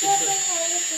这边还有几个